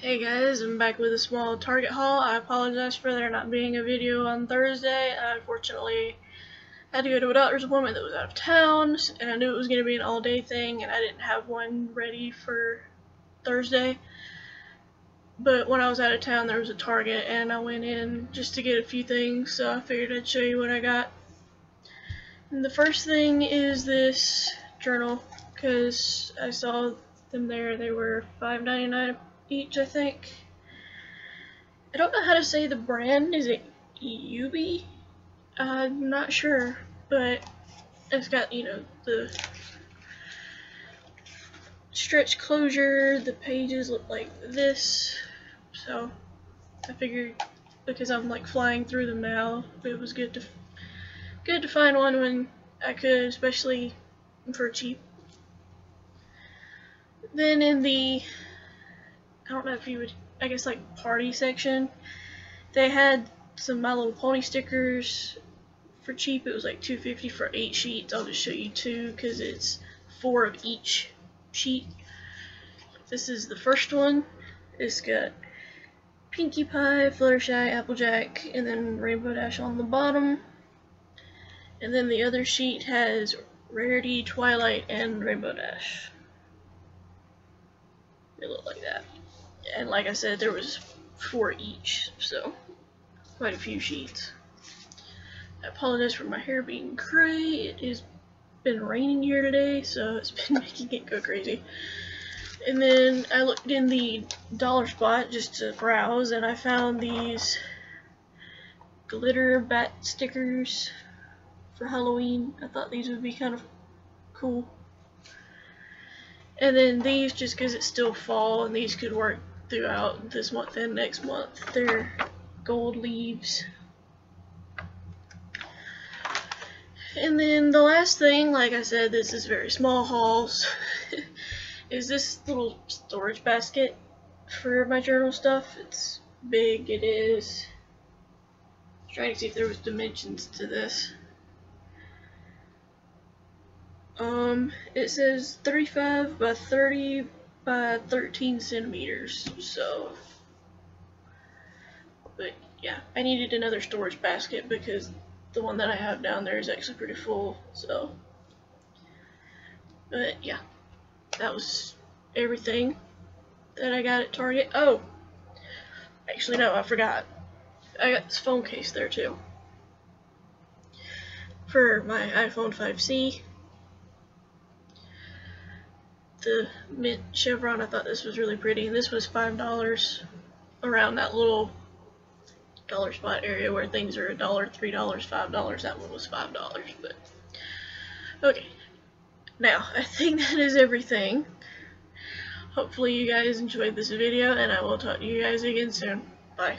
Hey guys, I'm back with a small Target haul. I apologize for there not being a video on Thursday. I unfortunately had to go to a doctor's appointment that was out of town, and I knew it was going to be an all-day thing, and I didn't have one ready for Thursday. But when I was out of town, there was a Target, and I went in just to get a few things, so I figured I'd show you what I got. And the first thing is this journal, because I saw them there. They were $5.99 each, I think. I don't know how to say the brand. Is it Yoobi? I'm not sure, but it's got, you know, the stretch closure. The pages look like this. So I figured because I'm like flying through them now, it was good to good to find one when I could, especially for cheap. Then in the I don't know if you would, I guess like party section, they had some My Little Pony stickers for cheap. It was like 250 for eight sheets. I'll just show you two because it's four of each sheet. This is the first one. It's got Pinkie Pie, Fluttershy, Applejack, and then Rainbow Dash on the bottom. And then the other sheet has Rarity, Twilight, and Rainbow Dash. They look like that and like I said, there was four each, so quite a few sheets. I apologize for my hair being gray. It has been raining here today, so it's been making it go crazy. And then I looked in the dollar spot just to browse, and I found these glitter bat stickers for Halloween. I thought these would be kind of cool. And then these, just because it's still fall, and these could work throughout this month and next month. They're gold leaves. And then the last thing, like I said, this is very small hauls, is this little storage basket for my journal stuff. It's big, it is. trying to see if there was dimensions to this. Um, it says 35 by 30 by 13 centimeters, so, but yeah, I needed another storage basket because the one that I have down there is actually pretty full, so, but yeah, that was everything that I got at Target. Oh, actually no, I forgot. I got this phone case there too. For my iPhone 5C the mint chevron. I thought this was really pretty. And this was $5 around that little dollar spot area where things are a dollar, three dollars, five dollars. That one was five dollars, but okay. Now I think that is everything. Hopefully you guys enjoyed this video, and I will talk to you guys again soon. Bye.